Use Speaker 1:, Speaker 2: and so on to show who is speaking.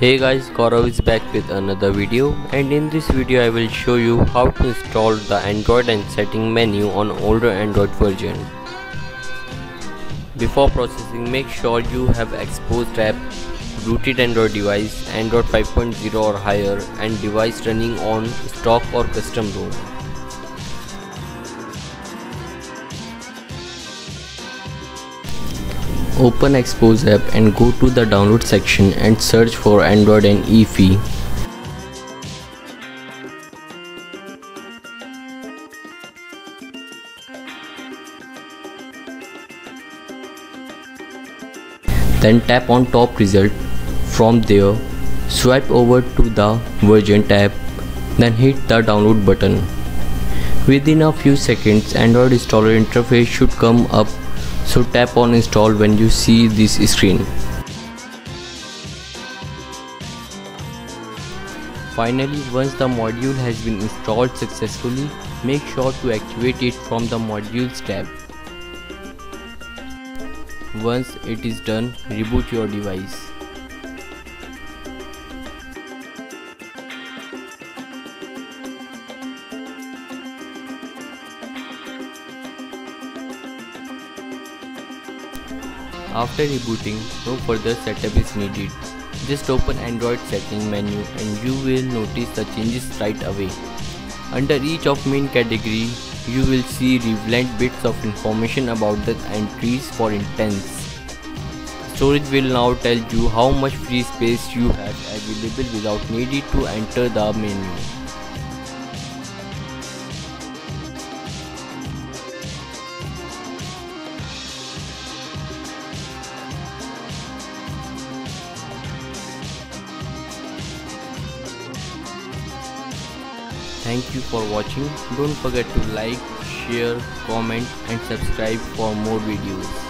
Speaker 1: Hey guys, Gaurav is back with another video and in this video I will show you how to install the Android N setting menu on older Android version. Before processing make sure you have Xposed app, rooted Android device, Android 5.0 or higher and device running on stock or custom ROM. Open Xposed app and go to the download section and search for Android N-ify. Then tap on top result. From there, swipe over to the version tab, then hit the download button. Within a few seconds, Android installer interface should come up so tap on install when you see this screen. Finally, once the module has been installed successfully, make sure to activate it from the modules tab. Once it is done, reboot your device. After rebooting, no further setup is needed. Just open Android setting menu and you will notice the changes right away. Under each of main category, you will see relevant bits of information about the entries for intents. Storage will now tell you how much free space you have available without needing to enter the menu. Thank you for watching. Don't forget to like, share, comment and subscribe for more videos.